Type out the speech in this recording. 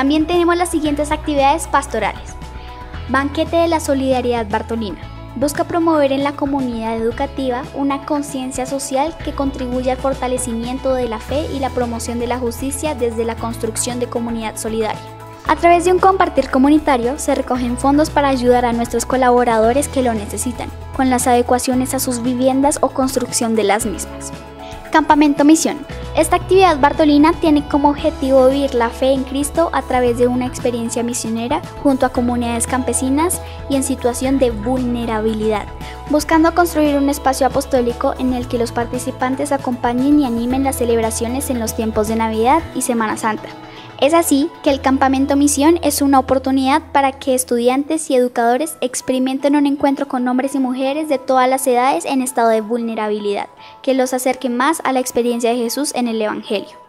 También tenemos las siguientes actividades pastorales. Banquete de la Solidaridad Bartolina. Busca promover en la comunidad educativa una conciencia social que contribuya al fortalecimiento de la fe y la promoción de la justicia desde la construcción de comunidad solidaria. A través de un compartir comunitario se recogen fondos para ayudar a nuestros colaboradores que lo necesitan, con las adecuaciones a sus viviendas o construcción de las mismas. Campamento Misión. Esta actividad bartolina tiene como objetivo vivir la fe en Cristo a través de una experiencia misionera junto a comunidades campesinas y en situación de vulnerabilidad, buscando construir un espacio apostólico en el que los participantes acompañen y animen las celebraciones en los tiempos de Navidad y Semana Santa. Es así que el Campamento Misión es una oportunidad para que estudiantes y educadores experimenten un encuentro con hombres y mujeres de todas las edades en estado de vulnerabilidad, que los acerque más a la experiencia de Jesús en el Evangelio.